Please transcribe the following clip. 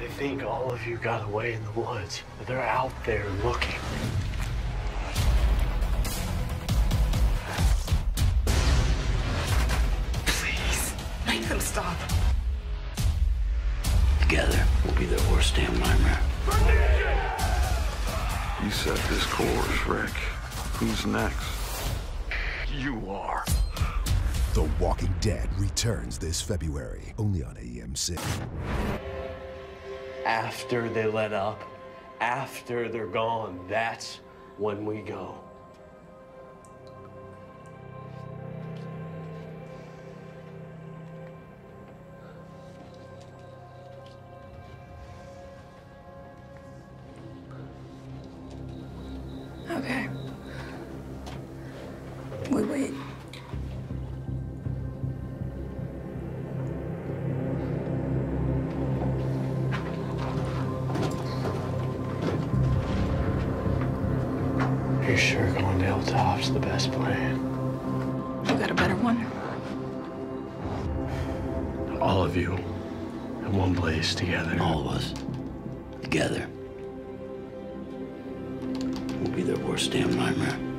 They think all of you got away in the woods, but they're out there looking. Please, make them stop. Together, we'll be their worst damn nightmare. You set this course, Rick. Who's next? You are. The Walking Dead returns this February, only on AMC. After they let up, after they're gone, that's when we go. Okay. We wait. Are you sure going to Hilltop's the best plan? You got a better one? All of you in one place together. All of us, together, we'll be their worst damn nightmare.